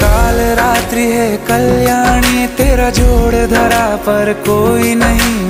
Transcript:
काल रात्रि है कल्याणी तेरा जोड़ धरा पर कोई नहीं।